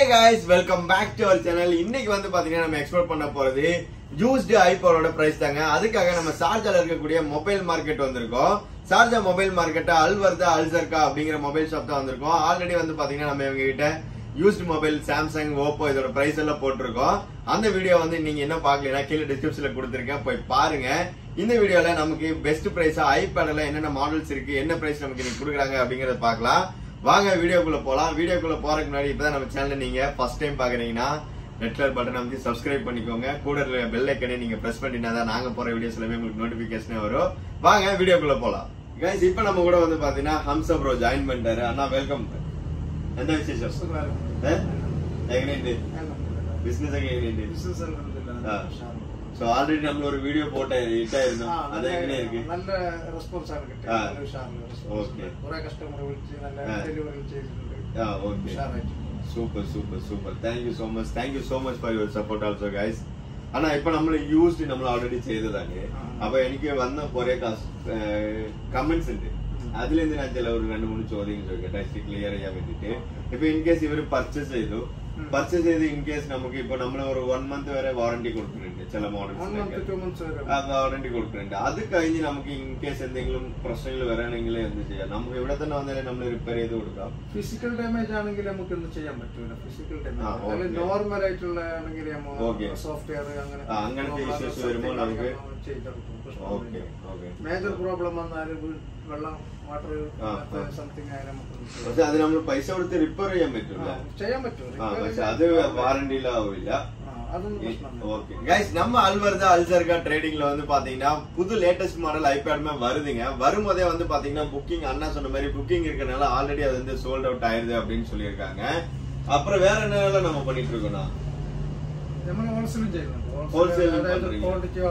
guys welcome back to our channel இன்னைக்கு வந்து பாத்தீங்கன்னா நம்ம எக்ஸ்ப்ளோர் பண்ண போறது யூஸ்டு ஐபோனோட பிரைஸ் தாங்க. அதுக்காக நம்ம சார்ஜால இருக்கக்கூடிய மொபைல் மார்க்கெட் வந்திருக்கோம். சார்ஜா மொபைல் மார்க்கெட் அல்வர்தா அல்சர்கா அப்படிங்கிற மொபைல் ஷாப் தான் வந்திருக்கோம். ஆல்ரெடி வந்து பாத்தீங்கன்னா நம்ம இவங்க கிட்ட யூஸ்டு மொபைல் சாம்சங் ஓப்போ இதோட பிரைஸ் எல்லாம் போட்டிருக்கோம். அந்த வீடியோ வந்து நீங்க என்ன பாக்கலனா கீழே டிஸ்கிரிப்ஷன்ல கொடுத்துருக்கேன். போய் பாருங்க. இந்த வீடியோல நமக்கு பெஸ்ட் பிரைஸா ஐபேட்ல என்னென்ன மாடல்ஸ் இருக்கு என்ன பிரைஸ் நமக்கு இன்னைக்கு கொடுக்குறாங்க அப்படிங்கறத பார்க்கலாம். வாங்க வீடியோக்குள்ள போலாம். வீடியோக்குள்ள போறதுக்கு முன்னாடி இப்பதான் நம்ம சேனல் நீங்க ஃபர்ஸ்ட் டைம் பாக்குறீங்கன்னா ரெட் கலர் பட்டன் அமைச்சு சப்ஸ்கிரைப் பண்ணிக்கோங்க. கூட இருக்கிற பெல் ஐக்கனை நீங்க பிரஸ் பண்ணினா தான் நாங்க போற வீடியோஸ் எல்லாமே உங்களுக்கு நோட்டிபிகேஷனே வரும். வாங்க வீடியோக்குள்ள போலாம். கைஸ் இப்போ நம்ம கூட வந்து பாத்தீங்கன்னா ஹம்சா ப்ரோ ஜாயின் பண்ணிட்டாரு. அண்ணா வெல்கம் என்ன விசேஷம்? எங்கனேண்டு பிசினஸ் எங்கனேண்டு சோ ஆல்ரெடி நம்ம ஒரு வீடியோ போட்ட இட்டா இருந்தோம் அது எங்கனே இருக்கு നല്ല റെസ്പോൺസ് ആണ് ആ. കിട്ടിയത് ഉഷാറിന് response. Okay. കുറെ കസ്റ്റമർ വിളിച്ച് നല്ല ആ. ഡെലിവറി ചെയ്തിട്ടുണ്ട് ആ ഓക്കെ ഉഷാറായിട്ട് super super super thank you so much thank you so much for your support also guys ஆனா இப்ப നമ്മൾ യൂസ്ഡ് നമ്മൾ ഓൾറെഡി ചെയ്തതാണ് ആ. അപ്പൊ എനിക്ക് വന്ന കുറെ കമന്റ്സ് ഉണ്ട് അതിൽ നിന്ന് ഞാൻ ചില ഒരു രണ്ട് മൂന്ന് ചോദ്യങ്ങൾ ചോദിക്കട്ടെ ക്ലിയർ ചെയ്യാൻ വേണ്ടിട്ട് ഇപ്പൊ ഇൻ കേസ് ഇവര് പർച്ചേസ് ചെയ്തു ഉം. പർച്ചേസ് ചെയ്ത് ഇൻ കേസ് നമുക്ക് ഇപ്പൊ നമ്മൾ ഒരു വൺ മന്ത് വരെ വാറണ്ടി കൊടുക്കുന്നുണ്ട് ചില മോഡൽസ് വാറണ്ടി കൊടുക്കുന്നുണ്ട് അത് കഴിഞ്ഞ് നമുക്ക് ഇൻ കേസ് എന്തെങ്കിലും പ്രശ്നങ്ങൾ വരാണെങ്കിൽ എന്ത് ചെയ്യാം? നമുക്ക് ഇവിടെ തന്നെ വന്നാലും നമ്മൾ റിപ്പയർ ചെയ്ത് കൊടുക്കാം. ഫിസിക്കൽ ഡാമേജ് ആണെങ്കിൽ നമുക്ക് ഒന്നും ചെയ്യാൻ പറ്റൂല? Physical damage. നോർമൽ ആയിട്ടുള്ള ആണെങ്കിൽ. സോഫ്റ്റ്വെയർ അങ്ങനെ അങ്ങനത്തെ ഇഷ്യൂസ് വരുമ്പോൾ നമുക്ക് മേജർ പ്രോബ്ലം വന്നാലും വെള്ളം പക്ഷെ അത് നമ്മൾ പൈസ കൊടുത്ത് റിപ്പയർ ചെയ്യാൻ പറ്റില്ല ചെയ്യാൻ പറ്റും. പക്ഷെ അത് വാറണ്ടിയിലാവില്ല ஓகே கைஸ் நம்ம அல்வர்தா அல்சர்கா ட்ரேடிங்ல வந்து பாத்தீங்கன்னா புது லேட்டஸ்ட் மாடல் ஐபேடுமே வருதுங்க வரும்போதே வந்து பாத்தீங்கன்னா புக்கிங் அண்ணா சொன்ன மாதிரி புக்கிங் இருக்கனால ஆல்ரெடி அது வந்து சோல்ட் அவுட் ஆயிருது அப்படின்னு சொல்லியிருக்காங்க. அப்புறம் வேற என்னெல்லாம் நம்ம பண்ணிட்டு இருக்கோம்னா? Wholesale wholesale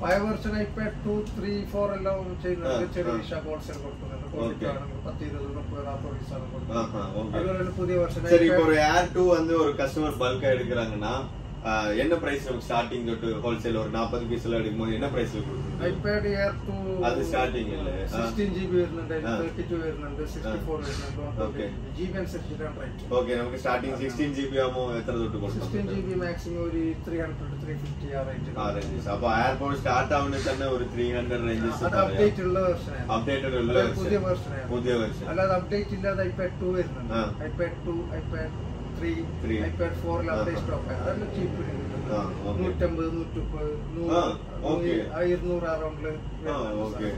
Five version iPad two three four എല്ലാം ചെയ്യുന്നുണ്ട് ആ, ചെറിയ ആ. ഷാപ്പ് ഹോൾസെയിൽ കൊടുക്കുന്നുണ്ട് ക്വാണ്ടിറ്റി Okay. ആണെങ്കിൽ പത്ത് ഇരുപത് മുപ്പത് നാൽപ്പത് പീസാണ് ஆஹா, കൊടുക്കുന്നത് okay. അതുപോലെ തന്നെ പുതിയ വെർഷൻ சரி இப்போ ஒரு ஏர் டூ வந்து ஒரு கஸ்டமர் பல்கா எடுக்கிறாங்கன்னா ஆஹ், என்ன பிரைஸ் நமக்கு ஸ்டார்டிங் தொட்டு ஹோல்சேல் ஒரு நாற்பது பீஸ் எல்லாம் எடுக்கும்போது என்ன பிரைஸ்ல கொடுக்குறீங்க ഐപാഡ് എയർ ടു അത് starting അല്ലേ? ആ. സിക്സ്റ്റീൻ ജി ബി വരുന്നുണ്ട് ആ. തേർട്ടി ടു വരുന്നുണ്ട് സിക്സ്റ്റി ഫോർ വരുന്നുണ്ട് Okay. ജി ബി അനുസരിച്ചിട്ടാണ് റേറ്റ് ஓகே நமக்கு ஸ்டார்டிங் சிக்ஸ்டீன் ஜிபி ஆமோ எத்தனை தொட்டு സിക്സ്റ്റീൻ ജി கொடுக்கும் ബി മാക്സിമം ഒരു ത്രീ ഹൺഡ്രഡ് ത്രീ ഫിഫ്റ്റി ആ റേഞ്ചിൽ ആ റേഞ്ചസ് അപ്പൊ എയർപോർട്ട് സ്റ്റാർട്ട് ആവുന്നത് തന്നെ ഒരു ത്രീ ഹൺഡ്രഡ് റേഞ്ചസ് അത് അപ്ഡേറ്റ് ഉള്ള വെർഷനാണ് അപ്ഡേറ്റഡ് ഉള്ള അത് പുതിയ version ആണ്. പുതിയ വെർഷൻ അല്ലാതെ അപ്ഡേറ്റ് ഇല്ലാതെ ഐപാഡ് ടു വരുന്നുണ്ട് ആ. IPad to iPad three Three. IPad ഫോറിൽ ആ. അപ്ഡേറ്റ് സ്റ്റോക്ക് അതെല്ലാം ചീപ്പ് ആ, okay. നൂറ്റമ്പത് നൂറ്റമ്പത് ആ, okay. ഇരുന്നൂറ് ആ റൗണ്ടില് ஓகே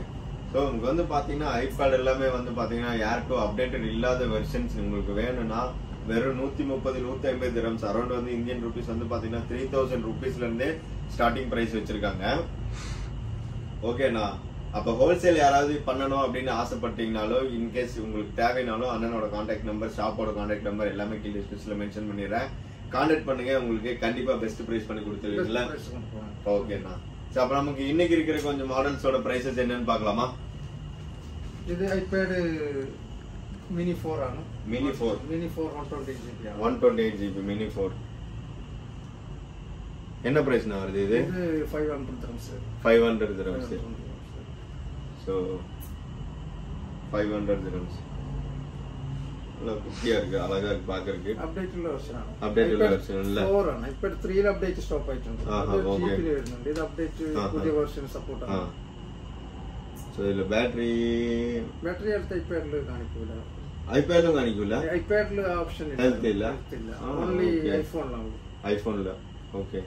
ஸோ உங்களுக்கு வந்து பாத்தீங்கன்னா ஐபேட் எல்லாமே வந்து பாத்தீங்கன்னா ஏர் டூ அப்டேட்டட் இல்லாத வெர்ஷன்ஸ் உங்களுக்கு வேணும்னா வெறும் நூத்தி முப்பது நூத்தி ஐம்பது திரம்ஸ் அரௌண்ட் வந்து இந்தியன் ருபீஸ் வந்து பாத்தீங்கன்னா த்ரீ தௌசண்ட் ருபீஸ்ல இருந்தே ஸ்டார்டிங் பிரைஸ் வச்சிருக்காங்க ஓகேண்ணா அப்போ ஹோல்சேல் யாராவது பண்ணணும் அப்படின்னு ஆசைப்பட்டீங்கனாலும் இன்கேஸ் உங்களுக்கு தேவைனாலும் அண்ணனோட காண்டாக்ட் நம்பர் ஷாப்போட காண்டாக்ட் நம்பர் எல்லாமே கீழே டிஸ்கிரிப்ஷனில் மென்ஷன் பண்ணிடுறேன். காண்டாக்ட் பண்ணுங்க உங்களுக்கு கண்டிப்பா பெஸ்ட் பிரைஸ் பண்ணி கொடுத்துருவீங்களா? ஓகேண்ணா சரி அப்புறம் நமக்கு இன்னைக்கு இருக்கிற கொஞ்சம் மாடல்ஸோட பிரைசஸ் என்னன்னு பாக்கலாமா இது ஐபேடு மினி ஃபோர் ஆகும். Mini four mini four one twenty GB one twenty eight GB mini four என்ன பிரைஸ்ண்ணா வருது இது? ஃபைவ் ஹண்ட்ரட் தரும் சார் ஃபைவ் ஹண்ட்ரட் தரும் sir so five hundred dirhams நல்லா குட்டியா இருக்கு அழகா இருக்கு பாக்குறதுக்கு അപ്ഡേറ്റ് ഉള്ള വെർഷനാണ് Update ഉള്ള version അല്ലേ? ഫോർ ആണ് ഇപ്പൊ ത്രീയിൽ അപ്ഡേറ്റ് സ്റ്റോപ്പ് ആയിട്ടുണ്ട് ആഹാ, അത് okay. ചീപ്പിൽ വരുന്നുണ്ട് ഇത് അപ്ഡേറ്റ് ആഹാ. പുതിയ വെർഷൻ സപ്പോർട്ട് ஆ ആണ് ஸோ இதுல battery battery health ഐപാഡിൽ കാണിക്കൂല ஐபேடும் காணிக்கல ഐപാഡിൽ option Health ഇല്ല? ഇല്ല ആ, ഓൺലി okay. ഐഫോണിലാണ് ஐபோன்ல ஓகே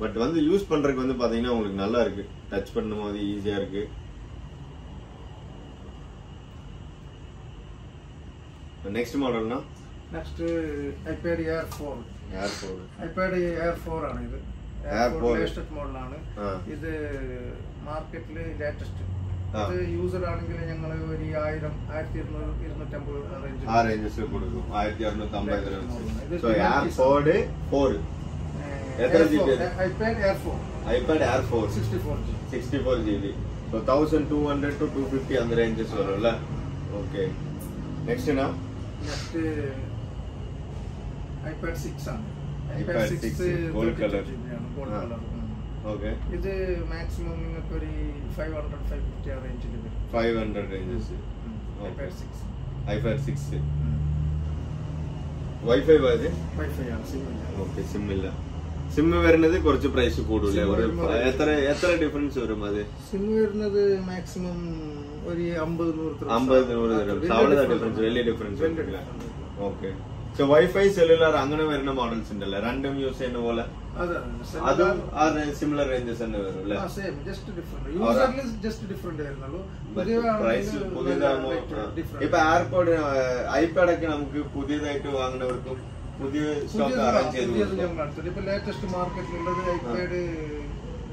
பட் வந்து யூஸ் பண்றதுக்கு வந்து பாத்தீங்கன்னா உங்களுக்கு நல்லா இருக்கு டச் பண்ணும்போது ஈஸியா இருக்கு next മോഡലിനോ next iPad Air Air iPad Air ആണ് ഇത്. എയർ ലേറ്റസ്റ്റ് മോഡലാണ് ഇത് മാർക്കറ്റിൽ ലേറ്റസ്റ്റ് ഇത് യൂസർ ആണെങ്കിൽ ഞങ്ങൾ ഒരു ആയിരം ആയിരത്തി ഇരുന്നൂറ് ഇരുന്നൂറ്റമ്പത് റേഞ്ച് ആ റേഞ്ചസ് കൊടുക്കും. ആയിരത്തി എയർ ഫോർ എത്ര G B iPad Air four iPad Air four sixty four G sixty four B thousand two hundred two two fifty അന്ന് റേഞ്ചസ് വരും അല്ലേ? ഓക്കെ നെക്സ്റ്റ് നാ? ലെഫ്റ്റ് ഐപാഡ് സിക്സ് ആണ്. ഐപാഡ് സിക്സ് ഗോൾഡ് കളർ ഇത് maximum നിങ്ങൾക്ക് ഒരു five hundred five fifty ആ റേഞ്ചിൽ വരും. Five hundred ranges iPad six WiFi okay SIM ഇല്ല. സിം വരുന്നത് കുറച്ച് പ്രൈസ് കൂടുതലേ. എത്ര എത്ര ഡിഫറൻസ് വരും അത്? സിം വരുന്നത് മാക്സിമം ഒരു അമ്പത് നൂറ് അമ്പത് നൂറ് തരും അവളെ ഡിഫറൻസ് വലിയ ഡിഫറൻസ് വരില്ല ഓക്കെ സോ വൈഫൈ സെല്ലുലാർ അങ്ങനെ വരുന്ന മോഡൽസ് ഉണ്ടല്ലേ രണ്ടും യൂസ് ചെയ്യുന്ന പോലെ അതും ആ സിമിലർ റേഞ്ചസ് തന്നെ വരും അല്ലേ same just different യൂസറിൽ just different വരുന്നുള്ളൂ പ്രൈസ് പുതിയതാകുമ്പോ ഇപ്പൊ എയർപോർട്ട് ഐപാഡ് ഒക്കെ നമുക്ക് പുതിയതായിട്ട് വാങ്ങുന്നവർക്കും പുതിയ സ്റ്റോക്ക് അറേഞ്ച് ചെയ്ത് കൊടുക്കും. ഇപ്പൊ ലേറ്റസ്റ്റ് മാർക്കറ്റിലുള്ളത് ഐപാഡ്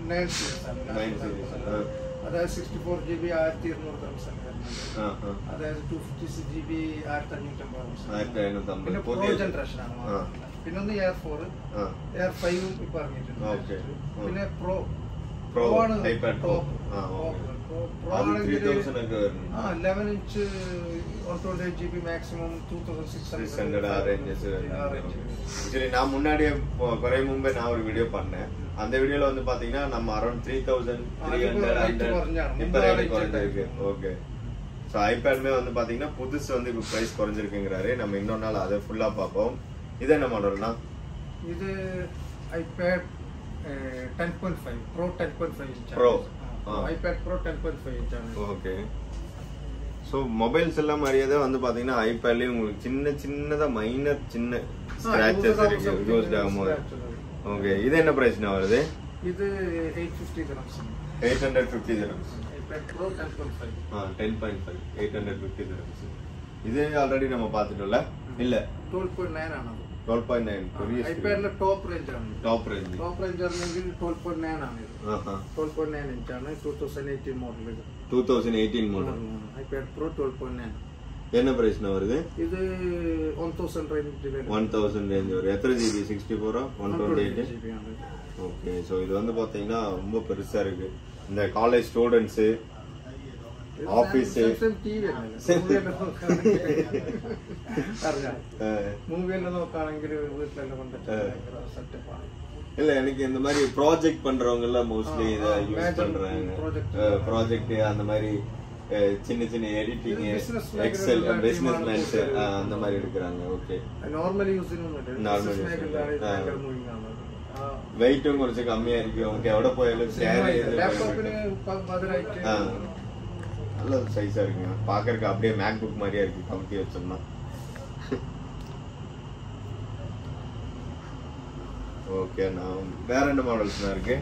നയൻ സീരീസ് ആണ് Nine series, ആ. അതായത് സിക്സ്റ്റി ഫോർ ജി ബി ആയിരത്തി ഇരുന്നൂറ് ആ. അതായത് two fifty six G B ആയിരത്തി അഞ്ഞൂറ്റമ്പത്. പിന്നെ പ്രോ ജനറേഷൻ ആണ്. പിന്നെ ഒന്ന് എയർ ഫോർ എയർ ഫൈവും ഇപ്പൊ ഇറങ്ങിയിട്ടുണ്ട്. പിന്നെ പ്രോ പ്രോ ആണ് iPad eleven inch one twenty eight GB maximum two thousand six six hundred R ranges சரி நான் முன்னாடியே குறை முன்பே நான் ஒரு வீடியோ பண்ணேன். அந்த வீடியோல வந்து பாத்தீங்கன்னா நம்ம around three thousand three okay so ஐபேடுமே வந்து பாத்தீங்கன்னா புதுசு வந்து இப்போ ப்ரைஸ் குறைஞ்சிருக்குங்கிறாரு. நம்ம இன்னொரு நாள் அதை ஃபுல்லா பார்ப்போம். இது என்ன மாடல்னா இது iPad ten point five Pro ten point five Pro iPad Pro ten point five inch okay. So mobiles எல்லாம் மாதிரியே வந்து பார்த்தீங்கன்னா ஐபேட்லேயும் உங்களுக்கு சின்ன சின்னதாக மைனர் சின்ன ஸ்க்ராச்சஸ் இருக்கு. யூஸ்ட் ஆகும்போது ஓகே இது என்ன பிரச்சனை வருது? இது eight fifty grams eight hundred fifty grams ten point five eight hundred fifty grams இது ஆல்ரெடி நம்ம பாத்துட்டோம்ல இல்ல. டுவெல் பாயிண்ட் நைன் ஆனது. டுவெல் பாயிண்ட் நைன் பெரிய ஐபேட்ல top range top range twelve point nine ஆனது. ట్వెల్వ్ పాయింట్ నైన్ ఇచ్చాను two thousand eighteen model two thousand eighteen model iPad Pro twelve point என்ன பிரைஸ்னா வருது? இது one thousand range one thousand range வரும் எத்தனை GB sixty ஃபோரா one twenty eight GB okay so இது வந்து பார்த்தீங்கன்னா ரொம்ப பெருசாக இருக்கு. இந்த காலேஜ் ஸ்டூடெண்ட்ஸு ஆஃபீஸ் மூவியில் உட்காந்து வீட்டில் கொண்டு சட்டை இல்ல எனக்கு இந்த மாதிரி ப்ராஜெக்ட் பண்றவங்க எல்லாம் மோஸ்ட்லி இதை யூஸ் பண்றாங்க ப்ராஜெக்ட் அந்த மாதிரி சின்ன சின்ன எடிட்டிங் எக்ஸல் பிசினஸ் மேன்ஸ் அந்த மாதிரி எடுக்கிறாங்க ஓகே நார்மலி யூஸ் நார்மலி வெயிட்டும் கொஞ்சம் கம்மியா இருக்கு. அவங்க எവിടെ போயாலும் நல்ல சைஸா இருக்குங்க பாக்குறதுக்கு அப்படியே மேக் புக் மாதிரியா இருக்கு. கம்பி வச்சோம்னா. ஓகே நான் வேற என்ன மாடல்ஸ் இருக்கு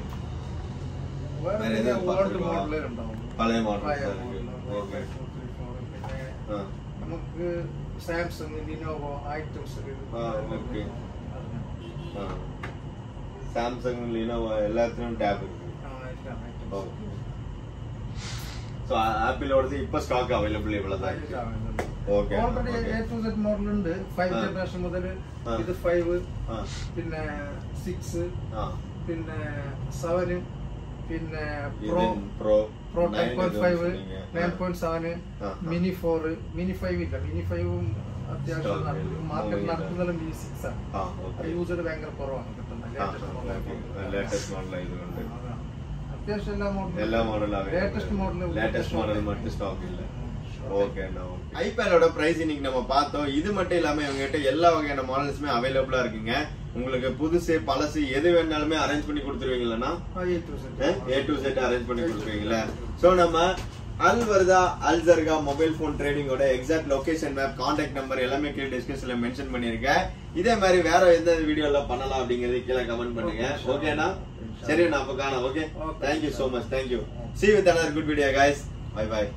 വേറെ വേറെ പിന്നെ ഏതെങ്കിലും old பார்த்திருக்கோம்? model ഉണ്ടാവും. பழைய மாடல்ஸ் പഴയ இருக்கு model, okay two, three, four. പിന്നെ ஆ നമുക്ക് സാംസങ് ലിനോവോ ഐറ്റംസ് ஆ ஓகே ஆ சாம்சங் லினோவோ எல்லாத்துலயும் டேப் இருக்கு ஓகே ஸோ ஆப்பிளோடது இப்போ already A to set model ഉണ്ട്. ഫൈവ് ജനറേഷൻ മുതൽ ഇത് ഫൈവ് പിന്നെ സിക്സ് പിന്നെ സെവന് പിന്നെ Pro Pro Pro nine point five nine point seven mini four mini five ഇല്ല. മിനി ഫൈവും അത്യാവശ്യം മാർക്കറ്റ് നടത്തുന്നത് മിനി സിക്സ് ആണ്. യൂസർ ഭയങ്കര കുറവാണ് കിട്ടുന്നത്. ലേറ്റസ്റ്റ് മോഡൽ ആയതുകൊണ്ട്. അത്യാവശ്യം എല്ലാ മോഡലും ലേറ്റസ്റ്റ് മോഡൽ ലേറ്റസ്റ്റ് മോഡൽ മറ്റ് സ്റ്റോക്ക് ഇല്ല. ஸ்டாக் இல்ல ஓகே ஐபேடோட பிரைஸ் இன்னைக்கு நம்ம பார்த்தோம். இது மட்டும் இல்லாம இவங்க கிட்ட எல்லா வகையான மாடல்ஸுமே அவைலபிளா இருக்குங்க. உங்களுக்கு புதுசு பழசு எது வேணாலுமே அரேஞ்ச் பண்ணி கொடுத்துருவீங்களா ஏ டு செட் அரேஞ்ச் பண்ணி கொடுத்துருவீங்களா? சோ நம்ம அல் வர்தா அல் ஜர்கா mobile phone ட்ரேடிங்கோட exact location map contact number எல்லாமே கீழே டிஸ்கிரிப்ஷன்ல மென்ஷன் பண்ணிருக்கேன் இதே மாதிரி வேற எந்த வீடியோல பண்ணலாம் அப்படிங்கறது கீழே கமெண்ட் பண்ணுங்க. ஓகேனா சரி நான் அப்ப காணோம். Okay. Thank you so much thank you you with another good video guys. Bye bye.